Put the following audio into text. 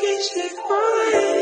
get the fine.